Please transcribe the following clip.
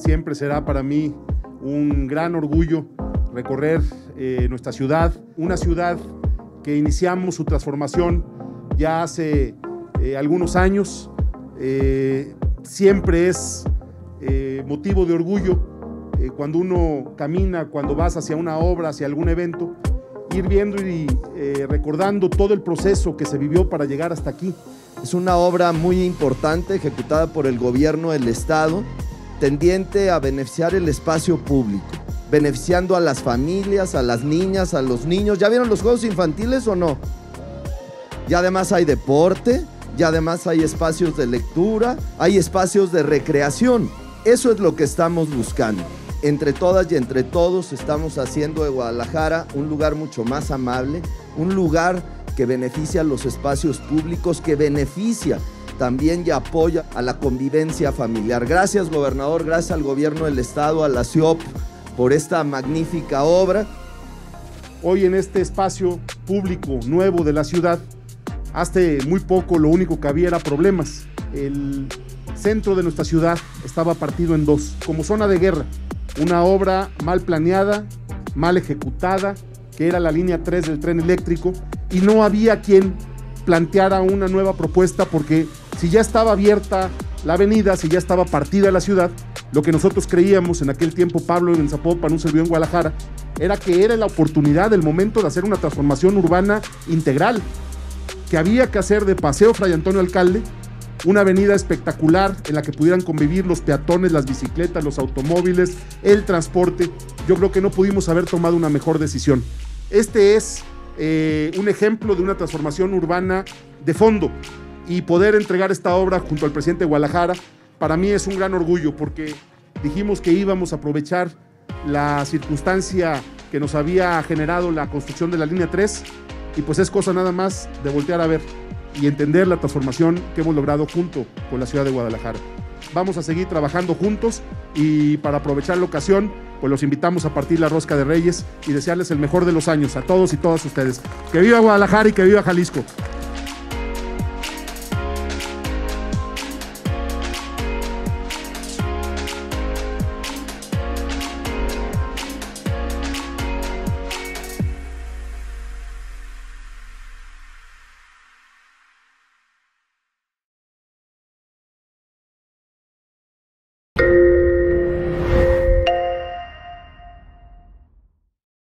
siempre será para mí un gran orgullo recorrer eh, nuestra ciudad, una ciudad que iniciamos su transformación ya hace eh, algunos años. Eh, siempre es motivo de orgullo cuando uno camina, cuando vas hacia una obra, hacia algún evento, ir viendo y recordando todo el proceso que se vivió para llegar hasta aquí. Es una obra muy importante ejecutada por el gobierno del Estado, tendiente a beneficiar el espacio público, beneficiando a las familias, a las niñas, a los niños. ¿Ya vieron los juegos infantiles o no? Y además hay deporte, y además hay espacios de lectura, hay espacios de recreación. Eso es lo que estamos buscando. Entre todas y entre todos estamos haciendo de Guadalajara un lugar mucho más amable, un lugar que beneficia los espacios públicos, que beneficia también y apoya a la convivencia familiar. Gracias, gobernador, gracias al gobierno del estado, a la CIOP, por esta magnífica obra. Hoy en este espacio público nuevo de la ciudad, hace muy poco lo único que había era problemas. El centro de nuestra ciudad estaba partido en dos, como zona de guerra. Una obra mal planeada, mal ejecutada, que era la línea 3 del tren eléctrico, y no había quien planteara una nueva propuesta porque si ya estaba abierta la avenida, si ya estaba partida la ciudad, lo que nosotros creíamos en aquel tiempo, Pablo en Zapopan, un servidor en Guadalajara, era que era la oportunidad, el momento de hacer una transformación urbana integral, que había que hacer de Paseo Fray Antonio Alcalde una avenida espectacular en la que pudieran convivir los peatones, las bicicletas, los automóviles, el transporte. Yo creo que no pudimos haber tomado una mejor decisión. Este es eh, un ejemplo de una transformación urbana de fondo y poder entregar esta obra junto al presidente de Guadalajara, para mí es un gran orgullo porque dijimos que íbamos a aprovechar la circunstancia que nos había generado la construcción de la línea 3 y pues es cosa nada más de voltear a ver y entender la transformación que hemos logrado junto con la ciudad de Guadalajara. Vamos a seguir trabajando juntos y para aprovechar la ocasión, pues los invitamos a partir la rosca de Reyes y desearles el mejor de los años a todos y todas ustedes. Que viva Guadalajara y que viva Jalisco.